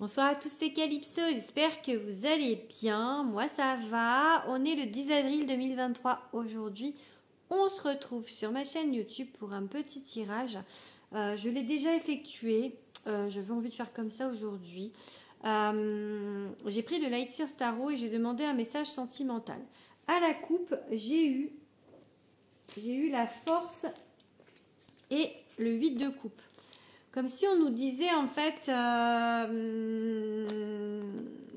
Bonsoir à tous, c'est Calypso, j'espère que vous allez bien. Moi ça va, on est le 10 avril 2023 aujourd'hui. On se retrouve sur ma chaîne YouTube pour un petit tirage. Euh, je l'ai déjà effectué, euh, j'avais envie de faire comme ça aujourd'hui. Euh, j'ai pris de Lightseer Starro et j'ai demandé un message sentimental. À la coupe, j'ai eu, j'ai eu la force et le 8 de coupe. Comme si on nous disait en fait euh,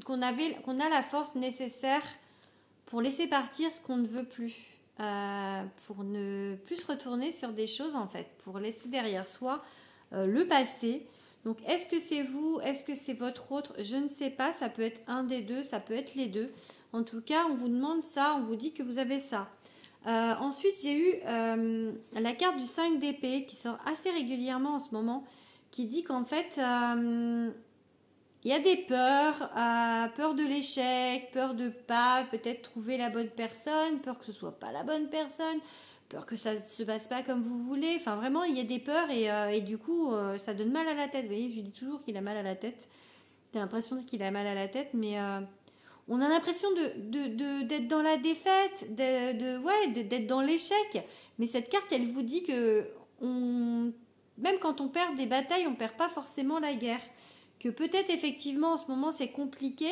qu'on avait qu'on a la force nécessaire pour laisser partir ce qu'on ne veut plus, euh, pour ne plus se retourner sur des choses en fait, pour laisser derrière soi euh, le passé. Donc est-ce que c'est vous, est-ce que c'est votre autre? Je ne sais pas, ça peut être un des deux, ça peut être les deux. En tout cas, on vous demande ça, on vous dit que vous avez ça. Ensuite, j'ai eu la carte du 5 d'épée qui sort assez régulièrement en ce moment, qui dit qu'en fait, euh, il y a des peurs, peur de l'échec, peur de pas peut-être trouver la bonne personne, peur que ce soit pas la bonne personne, peur que ça ne se passe pas comme vous voulez. Enfin, vraiment, il y a des peurs et, et du coup, ça donne mal à la tête. Vous voyez, je dis toujours qu'il a mal à la tête. J'ai l'impression qu'il a mal à la tête, mais on a l'impression de, d'être dans la défaite, de, ouais, d'être dans l'échec. Mais cette carte, elle vous dit que on, même quand on perd des batailles, on ne perd pas forcément la guerre. Que peut-être effectivement en ce moment c'est compliqué,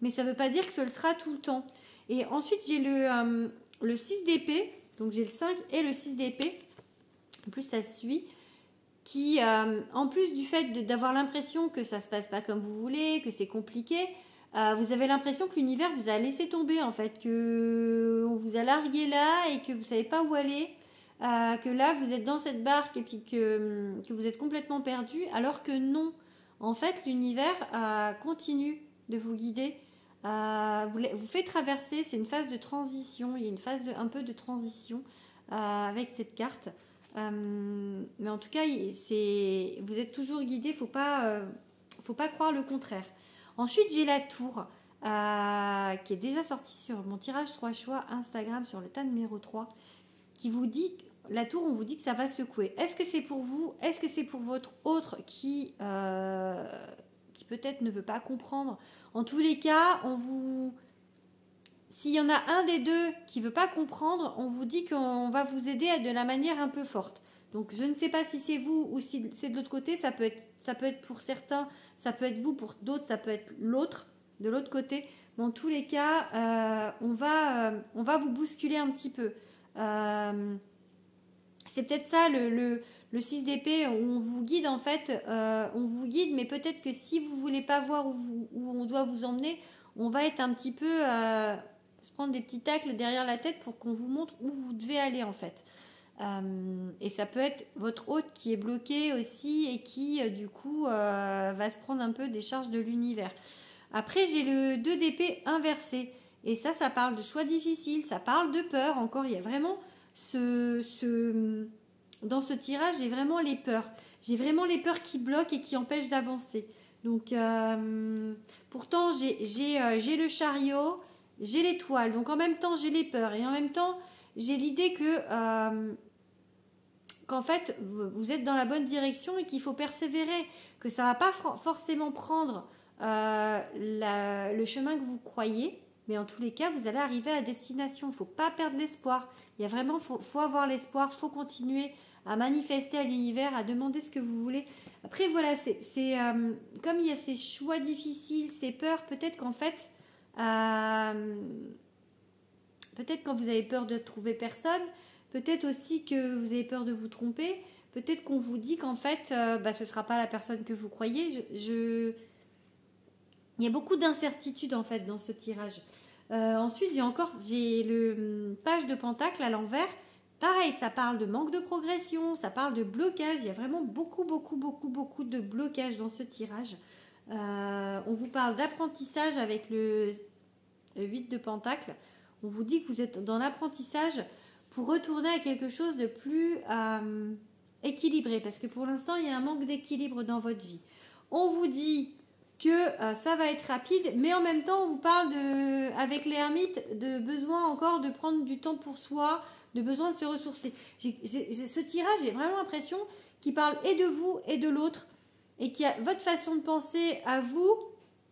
mais ça ne veut pas dire que ce le sera tout le temps. Et ensuite j'ai le, euh, le 6 d'épée, donc j'ai le 5 et le 6 d'épée. En plus ça suit qui, euh, en plus du fait d'avoir l'impression que ça se passe pas comme vous voulez, que c'est compliqué, euh, vous avez l'impression que l'univers vous a laissé tomber en fait, que on vous a largué là et que vous savez pas où aller, euh, que là vous êtes dans cette barque et puis que, que vous êtes complètement perdu, alors que non. En fait, l'univers euh, continue de vous guider, vous, vous, fait traverser. C'est une phase de transition. Il y a une phase un peu de transition avec cette carte. mais en tout cas, c'est vous êtes toujours guidé. Faut pas, faut pas croire le contraire. Ensuite, j'ai la tour euh, qui est déjà sortie sur mon tirage 3 choix Instagram sur le tas numéro 3 qui vous dit la tour, on vous dit que ça va secouer. Est-ce que c'est pour vous Est-ce que c'est pour votre autre qui, euh, qui peut-être ne veut pas comprendre? En tous les cas, on vous... S'il y en a un des deux qui veut pas comprendre, on vous dit qu'on va vous aider de la manière un peu forte. Donc je ne sais pas si c'est vous ou si c'est de l'autre côté, ça peut être ça peut être pour certains, ça peut être vous, pour d'autres, ça peut être l'autre, de l'autre côté. Mais en tous les cas, euh, on, va, euh, on va vous bousculer un petit peu. Euh, c'est peut-être ça le, le, 6 d'épée, on vous guide en fait, on vous guide, mais peut-être que si vous voulez pas voir où, on doit vous emmener, on va être un petit peu, se prendre des petits tacles derrière la tête pour qu'on vous montre où vous devez aller en fait. Euh, et ça peut être votre hôte qui est bloqué aussi et qui, euh, du coup, euh, va se prendre un peu des charges de l'univers. Après, j'ai le 2 d'épée inversé. Et ça, ça parle de choix difficiles, ça parle de peur. Encore, il y a vraiment ce. Dans ce tirage, j'ai vraiment les peurs. J'ai vraiment les peurs qui bloquent et qui empêchent d'avancer. Donc, pourtant, j'ai le chariot, j'ai l'étoile. Donc, en même temps, j'ai les peurs. Et en même temps, j'ai l'idée que qu'en fait, vous êtes dans la bonne direction et qu'il faut persévérer, que ça ne va pas forcément prendre euh, le chemin que vous croyez, mais en tous les cas, vous allez arriver à destination. Il ne faut pas perdre l'espoir. Il y a vraiment, faut, avoir l'espoir, il faut continuer à manifester à l'univers, à demander ce que vous voulez. Après, voilà, euh, comme il y a ces choix difficiles, ces peurs, peut-être qu'en fait, euh, peut-être quand vous avez peur de trouver personne, Peut-être aussi que vous avez peur de vous tromper. Peut-être qu'on vous dit qu'en fait, euh, bah, ce ne sera pas la personne que vous croyez. Je, Il y a beaucoup d'incertitudes en fait dans ce tirage. Euh, ensuite, j'ai encore j'ai le hum, page de pentacle à l'envers. Pareil, ça parle de manque de progression, ça parle de blocage. Il y a vraiment beaucoup, beaucoup, beaucoup, beaucoup de blocage dans ce tirage. Euh, on vous parle d'apprentissage avec le 8 de pentacle. On vous dit que vous êtes dans l'apprentissage pour retourner à quelque chose de plus euh, équilibré. Parce que pour l'instant, il y a un manque d'équilibre dans votre vie. On vous dit que euh, ça va être rapide, mais en même temps, on vous parle de, avec les ermites de besoin encore de prendre du temps pour soi, de besoin de se ressourcer. Ce tirage, j'ai vraiment l'impression qu'il parle et de vous et de l'autre. et qu'il y a votre façon de penser à vous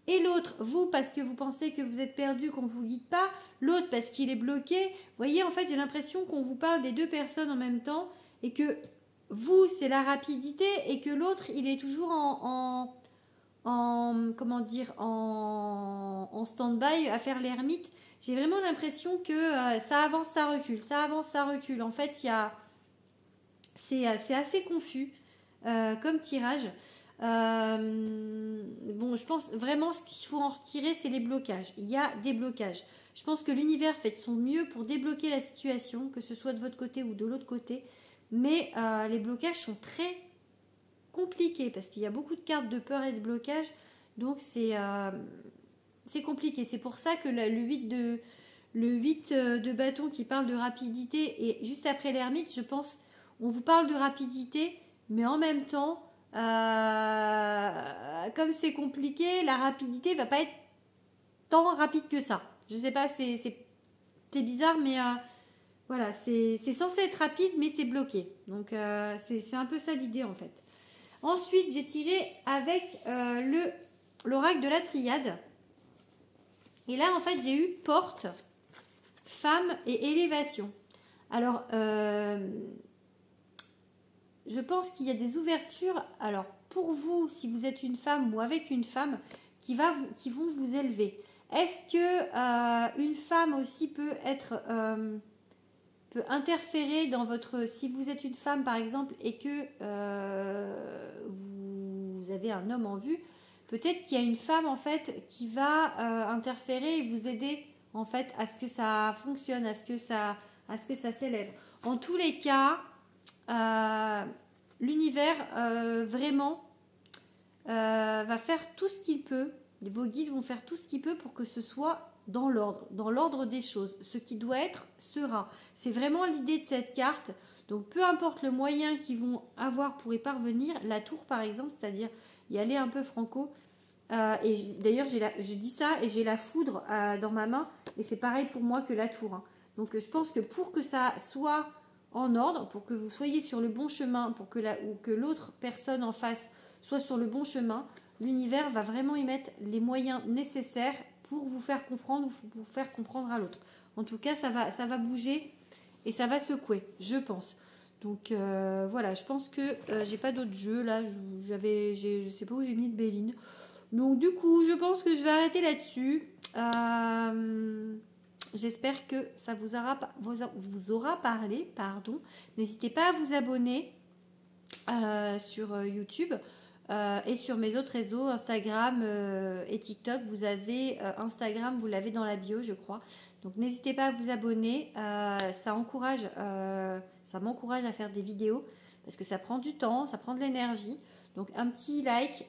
et l'autre, vous parce que vous pensez que vous êtes perdu, qu'on ne vous guide pas, l'autre parce qu'il est bloqué. Vous voyez, en fait, j'ai l'impression qu'on vous parle des deux personnes en même temps et que vous, c'est la rapidité et que l'autre, il est toujours en, comment dire, en, en stand-by à faire l'ermite. J'ai vraiment l'impression que euh, ça avance, ça recule, ça avance, ça recule. En fait, il y a, c'est, assez confus euh, comme tirage. Euh, bon, je pense vraiment ce qu'il faut en retirer, c'est les blocages. Il y a des blocages. Je pense que l'univers fait son mieux pour débloquer la situation, que ce soit de votre côté ou de l'autre côté. Mais euh, les blocages sont très compliqués parce qu'il y a beaucoup de cartes de peur et de blocage. Donc c'est euh, compliqué. C'est pour ça que le 8 de le 8 de bâton qui parle de rapidité et juste après l'ermite, je pense, on vous parle de rapidité, mais en même temps, euh, comme c'est compliqué, la rapidité va pas être tant rapide que ça. Je sais pas, c'est bizarre, mais euh, voilà, c'est censé être rapide, mais c'est bloqué. Donc euh, c'est un peu ça l'idée en fait. Ensuite, j'ai tiré avec le l'oracle de la triade. Et là, en fait, j'ai eu porte, femme et élévation. Alors, je pense qu'il y a des ouvertures, alors pour vous, si vous êtes une femme ou avec une femme, qui, va qui vont vous élever. Est-ce que euh, une femme aussi peut être euh, peut interférer dans votre si vous êtes une femme par exemple et que euh, vous, avez un homme en vue, peut-être qu'il y a une femme en fait qui va interférer et vous aider en fait à ce que ça fonctionne, à ce que ça à ce que ça s'élève. En tous les cas, euh, l'univers euh, vraiment euh, va faire tout ce qu'il peut. Vos guides vont faire tout ce qu'il peut pour que ce soit dans l'ordre, dans l'ordre des choses. Ce qui doit être sera. C'est vraiment l'idée de cette carte. Donc peu importe le moyen qu'ils vont avoir pour y parvenir, la tour par exemple, c'est-à-dire y aller un peu franco. et d'ailleurs, je dis ça et j'ai la foudre dans ma main. Et c'est pareil pour moi que la tour. Hein. Donc je pense que pour que ça soit en ordre pour que vous soyez sur le bon chemin, pour que ou que l'autre personne en face soit sur le bon chemin, l'univers va vraiment y mettre les moyens nécessaires pour vous faire comprendre ou pour faire comprendre à l'autre. En tout cas, ça va, ça va bouger et ça va secouer, je pense. Donc euh, voilà, je pense que euh, j'ai pas d'autres jeux là. J'avais, je sais pas où j'ai mis de Béline. Donc du coup, je pense que je vais arrêter là-dessus. Euh, J'espère que ça vous aura, vous aura parlé. Pardon. N'hésitez pas à vous abonner sur YouTube euh, et sur mes autres réseaux, Instagram et TikTok. Vous avez Instagram, vous l'avez dans la bio, je crois. Donc n'hésitez pas à vous abonner. ça encourage, ça m'encourage à faire des vidéos parce que ça prend du temps, ça prend de l'énergie. Donc un petit like,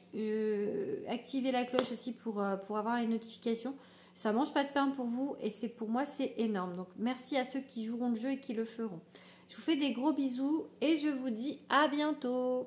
activez la cloche aussi pour, pour avoir les notifications. Ça mange pas de pain pour vous et c'est pour moi c'est énorme. Donc merci à ceux qui joueront le jeu et qui le feront. Je vous fais des gros bisous et je vous dis à bientôt.